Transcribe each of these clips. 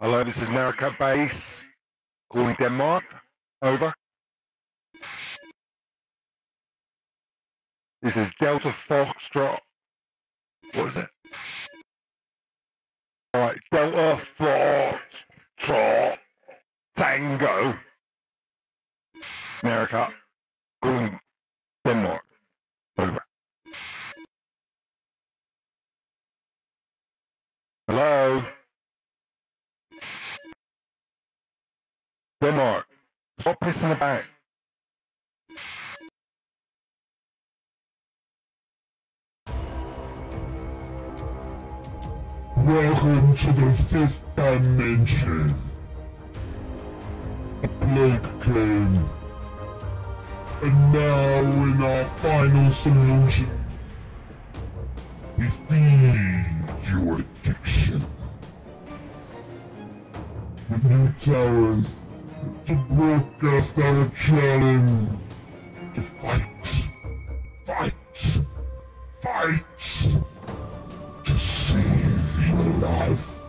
Hello, this is America Base, calling Denmark. Over. This is Delta Foxtrot. What is it? Alright, Delta Foxtrot Tango. America, calling Denmark. Over. Hello? Denmark, stop pissing about. Welcome to the fifth dimension. A plague claim. And now in our final solution, we feed your addiction. With new towers to broadcast our challenge. To fight, fight, fight. To save your life.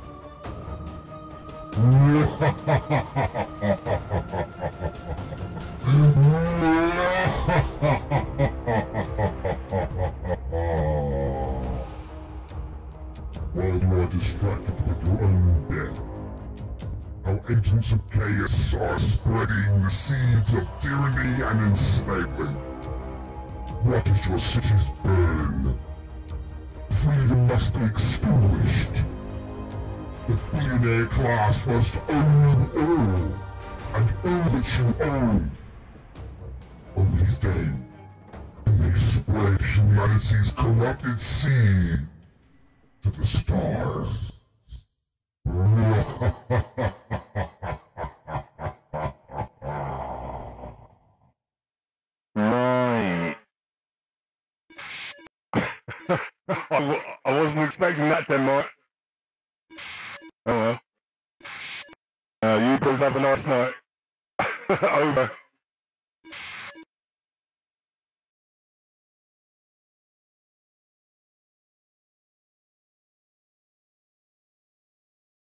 While you are distracted with your own death, our agents of chaos are spreading the seeds of tyranny and enslavement. What is your cities burn? Freedom must be extinguished. The billionaire class must own all, and all that you own. Only then can they spread humanity's corrupted seed to the stars. I, w- I wasn't expecting that, then, Denmark. Oh well. Uh, you boys have a nice night. Over.